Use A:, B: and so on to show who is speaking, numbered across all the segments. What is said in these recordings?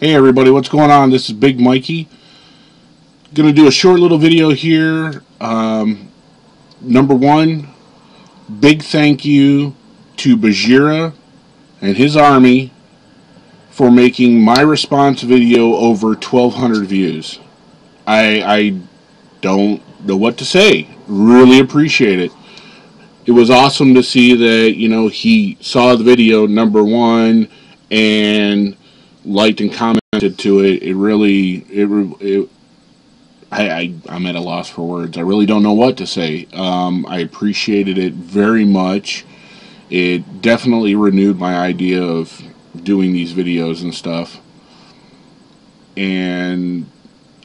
A: Hey everybody, what's going on? This is Big Mikey. Gonna do a short little video here. Um, number one, big thank you to Bajheera and his army for making my response video over 1,200 views. I, I don't know what to say. Really appreciate it. It was awesome to see that, you know, he saw the video, number one, and liked and commented to it. It really, it, it I, I, I'm at a loss for words. I really don't know what to say. Um, I appreciated it very much. It definitely renewed my idea of doing these videos and stuff. And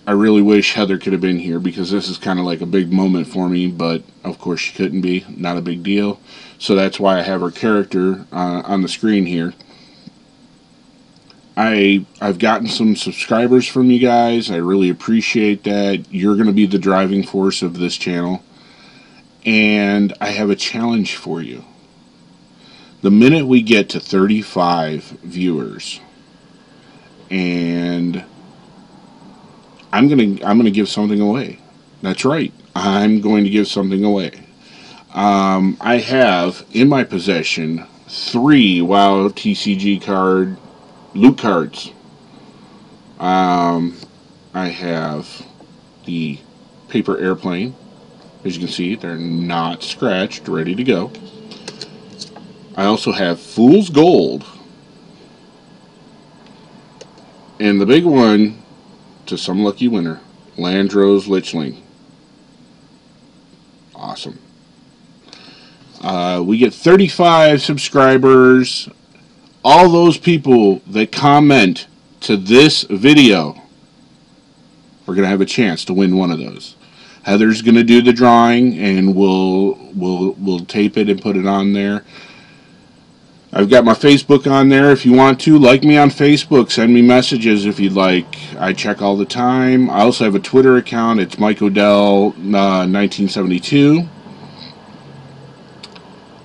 A: I really wish Heather could have been here because this is kind of like a big moment for me, but of course she couldn't be. Not a big deal. So that's why I have her character uh, on the screen here. I I've gotten some subscribers from you guys. I really appreciate that. You're going to be the driving force of this channel. And I have a challenge for you. The minute we get to 35 viewers and I'm going to I'm going to give something away. That's right. I'm going to give something away. Um, I have in my possession three WoW TCG card loot cards. Um, I have the paper airplane. As you can see, they're not scratched, ready to go. I also have Fool's Gold. And the big one, to some lucky winner, Landro's Lichling. Awesome. Uh, we get 35 subscribers all those people that comment to this video are going to have a chance to win one of those. Heather's going to do the drawing and we'll we'll we'll tape it and put it on there. I've got my Facebook on there if you want to. Like me on Facebook. Send me messages if you'd like. I check all the time. I also have a Twitter account. It's Mike Odell uh, 1972.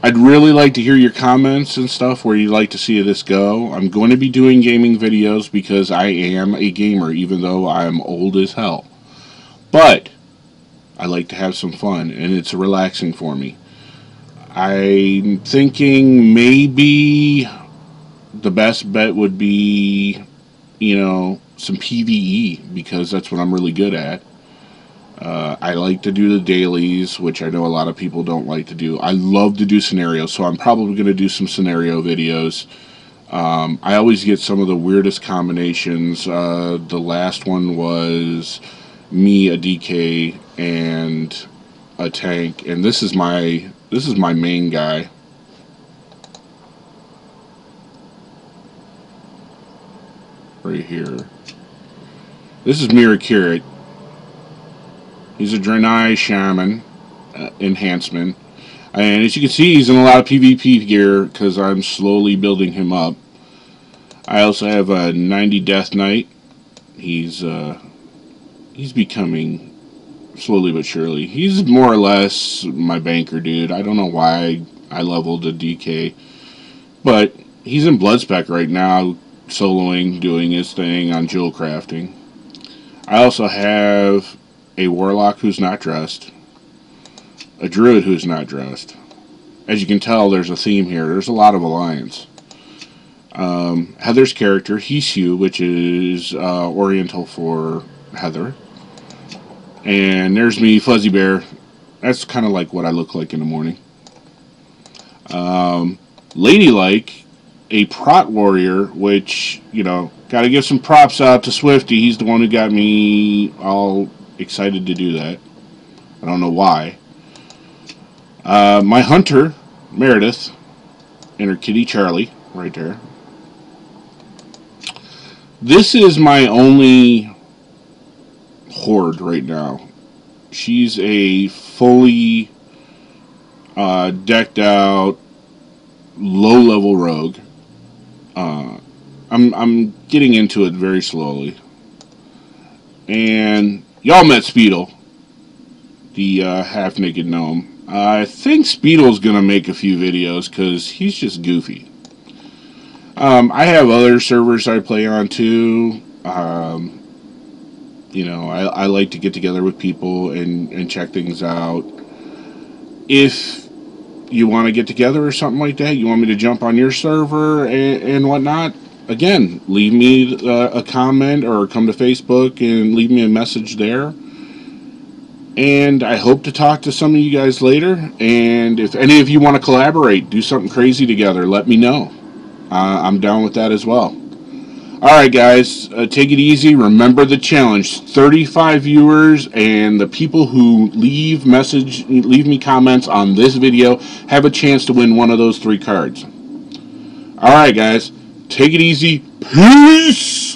A: I'd really like to hear your comments and stuff where you'd like to see this go. I'm going to be doing gaming videos because I am a gamer, even though I'm old as hell. But I like to have some fun, and it's relaxing for me. I'm thinking maybe the best bet would be, you know, some PvE because that's what I'm really good at. Uh, I like to do the dailies, which I know a lot of people don't like to do. I love to do scenarios, so I'm probably going to do some scenario videos. Um, I always get some of the weirdest combinations. Uh, the last one was me, a DK, and a tank, and this is my this is my main guy. Right here. This is Mira Carrot. He's a Draenei Shaman uh, enhancement. And as you can see, he's in a lot of PvP gear because I'm slowly building him up. I also have a 90 Death Knight. He's uh, he's becoming slowly but surely. He's more or less my banker dude. I don't know why I leveled a DK, but he's in Bloodspec right now, soloing, doing his thing on jewel crafting. I also have a warlock who's not dressed, a druid who's not dressed. As you can tell, there's a theme here. There's a lot of alliance. Um, Heather's character, Hisu, which is uh, Oriental for Heather. And there's me, Fuzzy Bear. That's kind of like what I look like in the morning. Um, Ladylike, a Prot Warrior, which, you know, got to give some props out to Swifty. He's the one who got me all excited to do that. I don't know why. Uh, my hunter, Meredith, and her kitty Charlie, right there. This is my only horde right now. She's a fully uh, decked out, low level rogue. Uh, I'm I'm getting into it very slowly, and Y'all met Speedle, the uh, half-naked gnome. I think Speedle's going to make a few videos because he's just goofy. Um, I have other servers I play on too. Um, you know, I, I like to get together with people and, and check things out. If you want to get together or something like that, you want me to jump on your server and, and whatnot, again, leave me uh, a comment or come to Facebook and leave me a message there. And I hope to talk to some of you guys later. And if any of you want to collaborate, do something crazy together, let me know. Uh, I'm down with that as well. All right, guys, uh, take it easy. Remember the challenge: 35 viewers, and the people who leave message, leave me comments on this video, have a chance to win one of those three cards. All right, guys, take it easy. Peace.